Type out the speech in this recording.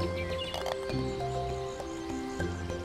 うん。